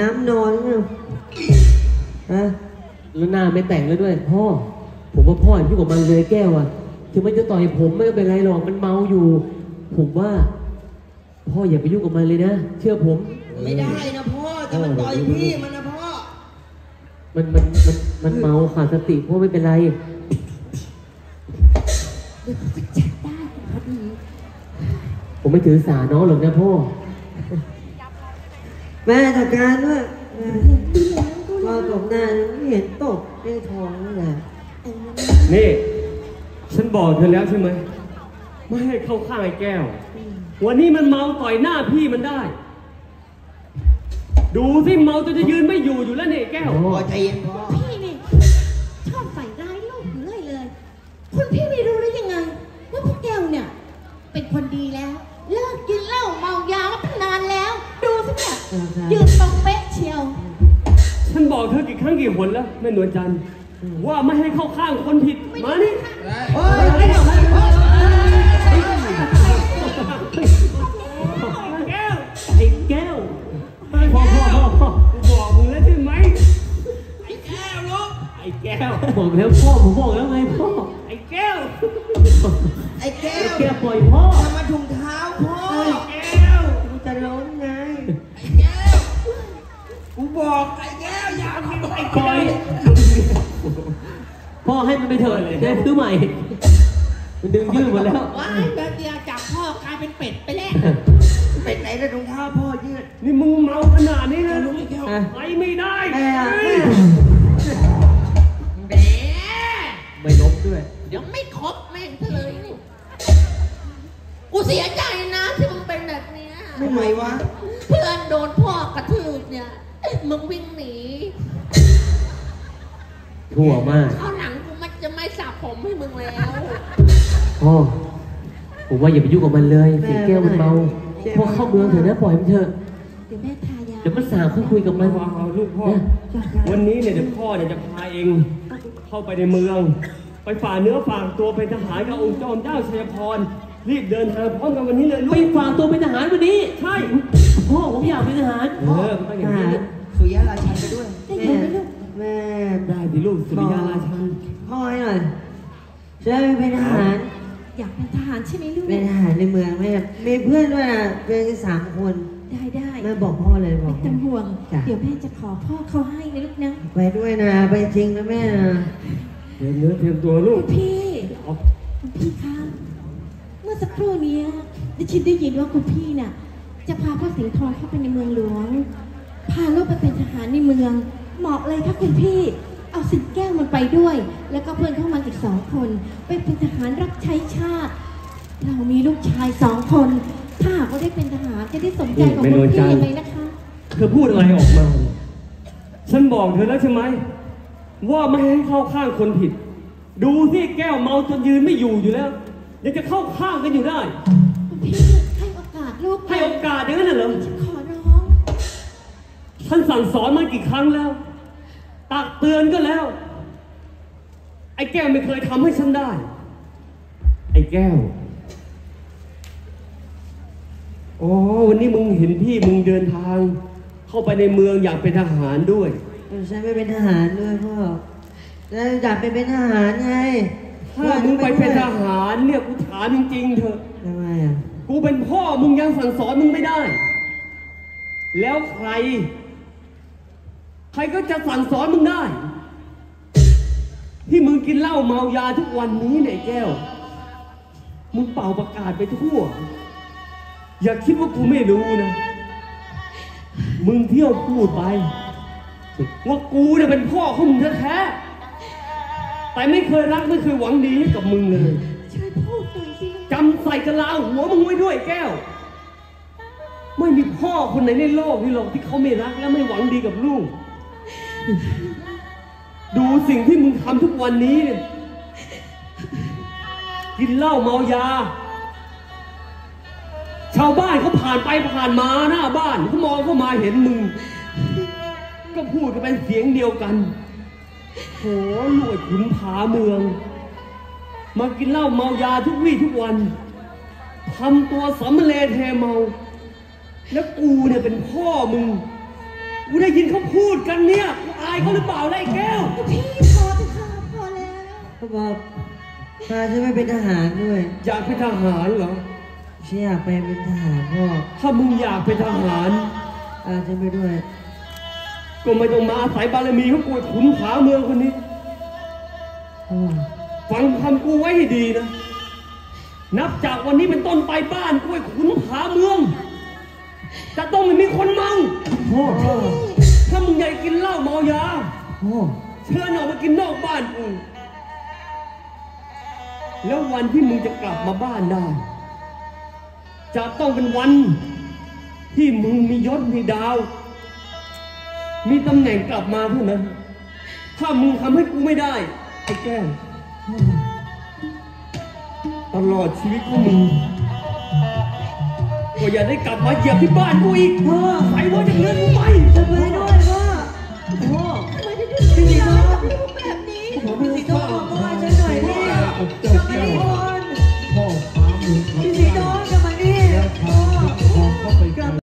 น้ำนอนเนี่ยฮะแล้วหน้าไม่แต่งแล้วด้วย พ่อ ผมว่าพ่ออย่ายุ่งกับมันเลยแก้วอะถึงมันจะต่อยผมไม่เป็นไรหรอกมันเมาอยู่ ผมว่า พ่ออย่าไปยุ่งกับมันเลยนะ เชื่อผม ไม่ได้นะพ่อจะมาต่อยพี่มันนะพ่อ มันมันมันมันเมาขาดสติพ่อไม่เป็นไร เดี๋ยวเขาก็จัดได้พอดี ผมไม่ถือสาน้องหรอกนะพ่อ แม่จัดการด้วยแม่ดีแล้วก็พ่อตบหน้าไม่เห็นตบไม่ทองนี่แหละเออนี่ ฉันบอกเธอแล้วใช่ไหมไม่ให้เข้าข้างไอ้แก้ว วันนี้มันเมาต่อยหน้าพี่มันได้ ดูสิเมาจนจะยืนไม่อยู่อยู่แล้วเนี่ยไอ้แก้วพ่อใจเย็นพ่อ ยยืนตรงเป๊ะเชียว ฉันบอกเธอกี่ครั้งกี่หนแล้วแม่นวลจันทร์ว่าไม่ให้เข้าข้างคนผิด มานี่เฮ้ยไอ้เดี๋ยวเฮ้ยเฮ้ยแก้วไอ้แก้วพ่อพ่อพ่อพ่อกูบอกมึงแล้วใช่ไหมไอ้แก้วลูกไอ้แก้วบอกแล้วพ่อผมบอกแล้วไงพ่อไอ้แก้วไอ้แก้ไอ้วแก้วปล่อยพ่อทำมาถุงเท้าพ่อ อย่าทำไอ้ปล่แก้อยวพ่อให้มันไปเถอะจะซื้อใหม่ มันดึงยืดหมดแล้วว้ายแบบเดียวจากพ่อกลายเป็นเป็ดไปแล้ว เป็นไหนแล้วถุงเท้าพ่อยืด นี่มึงเมาขนาดนี้เลยลูกไอ้แก้วอะไปไม่ได้แม่อะเฮ้ยแหมไม่ลบด้วยยังไม่ครบแม่งเธอเลยนี่กูเสียใจนะที่มึงเป็นแบบเนี้ยทำไมวะ เพื่อนโดนพ่อกระทืบเนี่ย มึงวิ่งหนี ทั่วมากเอาหนังกูมันจะไม่สระผมให้มึงแล้ว พ่อผมว่าอย่าไปยุ่งกับมันเลยสีแก้วมันเมาพ่อเข้าเมืองเถอะนะปล่อยมันเถอะเดี๋ยวแม่ทายาเดี๋ยวมันสาวค่อยคุยกับมันเอาเอาลูกพ่อ วันนี้เนี่ยเดี๋ยวพ่อเนี่ยจะพาเองเข้าไปในเมือง ไปฝ่าเนื้อฝากตัวเป็นทหารกับองค์จอมเจ้าชัยพร รีบเดินทางพร้อมกันวันนี้เลยลูไปก ฝากตัวเป็นทหารวันนี้ ใช่ พ่อผมอยากเป็นทหารเออมันต้องอย่างทนี้หารสุริยราชันไปด้วย ลูกสุริยาราชันพ่อให้หน่อยจะได้เป็นทหาร อยากเป็นทหารใช่ไหมลูก เป็นทหารในเมืองแม่มีเพื่อนด้วยนะเป็นกันสามคนได้ได้แม่บอกพ่อเลยบไม่อกต้องห่วงจ้ะเดี๋ยวแม่จะขอพ่อเขาให้นะลูกนะ ไปด้วยนะ ไปจริงนะแม่นะเตรียมเนื้อเตรียมตัวลูคุกณพี่เอาคุณพี่คะเมื่อสักครู่เนี้ยดิฉันได้ยินว่าคุณพี่น่ะ จะพาพระสิงห์ทองเข้าไปในเมืองหลวง พาลูกไปเป็นทหารในเมืองเหมาะเลยค่ะคุณพี่ เอาสิงแก้วมันไปด้วย แล้วก็เพื่อนเข้ามาอีกสองคน ไปเป็นทหารรับใช้ชาติ เรามีลูกชายสองคน ถ้าหากว่าได้เป็นทหารจะได้สมใจของคุณพี่ยังไงนะคะเธอพูดอะไรออกมา ฉันบอกเธอแล้วใช่ไหม ว่าไม่ให้เข้าข้างคนผิด ดูสิแก้วเมาจนยืนไม่อยู่อยู่แล้วยังจะเข้าข้างกันอยู่ได้คุณพี่ให้โอกาสลูกให้โอกาสอย่างนั้นน่ะเหรอขอร้องฉันสั่งสอนมากี่ครั้งแล้ว ตักเตือนก็แล้ว ไอ้แก้วไม่เคยทำให้ฉันได้ ไอ้แก้ว อ๋อ วันนี้มึงเห็นพี่มึงเดินทาง เข้าไปในเมืองอยากเป็นทหารด้วยฉันไม่เป็นทหารด้วยพ่อ แล้วอยากไปเป็นทหารไงถ้ามึงไปเป็นทหารเนี่ยกูถามจริงๆเถอะ ทำไมอะ กูเป็นพ่อมึงยังสั่งสอนมึงไม่ได้ แล้วใคร ใครก็จะสั่งสอนมึงได้ ที่มึงกินเหล้าเมายาทุกวันนี้เนี่ยไอ้แก้ว มึงเป่าประกาศไปทั่ว อย่าคิดว่ากูไม่รู้นะ มึงเที่ยวพูดไป ว่ากูเนี่ยเป็นพ่อของมึงแท้ๆแต่ไม่เคยรักไม่เคยหวังดีให้กับมึงเลยช่วยพูดหน่อยสิจำใส่กะลาหัวมึงไว้ด้วยแก้วไม่มีพ่อคนไหนในโลกนี้หรอกที่เขาไม่รักและไม่หวังดีกับลูก ดูสิ่งที่มึงทำทุกวันนี้เนี่ย กินเหล้าเมายา ชาวบ้านเขาผ่านไปผ่านมาหน้าบ้านเขามองเข้ามาเห็นมึง ก็พูดกันเป็นเสียงเดียวกันโหลวดขุนผาเมือง มากินเหล้าเมายาทุกวี่ทุกวันทำตัวสำเลเทเมา แล้วกูเนี่ยเป็นพ่อมึง กูได้ยินเขาพูดกันเนี่ยกูอายเขาหรือเปล่าล่ะไอ้แก้วคุณพี่พอเถอะค่ะพอแล้วเขาบอกพาฉันไปเป็นทหารด้วยอยากเป็นทหารเหรอ ฉันอยากไปเป็นทหารพ่อถ้ามึงอยากเป็นทหารพาฉันไปด้วย ก็ไม่ต้องมาอาศัยบารมีของกูไอ้ขุนผาเมืองคนนี้ พ่อฟังคำกูไว้ให้ดีนะ นับจากวันนี้เป็นต้นไปบ้านกูไอ้ขุนผาเมือง จะต้องไม่มีคนเมาพ่อพ่อ ถ้ามึงอยากกินเหล้าเมายาพ่อเชิญออกมากินนอกบ้านกูแล้ววันที่มึงจะกลับมาบ้านได้ จะต้องเป็นวัน ที่มึงมียศมีดาว มีตำแหน่งกลับมาเท่านั้น ถ้ามึงทำให้กูไม่ได้ ไอ้แก้วตลอดชีวิตของมึง ก็อย่าได้กลับมาเหยียบที่บ้านกูอีกพ่อไปว่าจะเลื่อนกูไปจะไปด้วย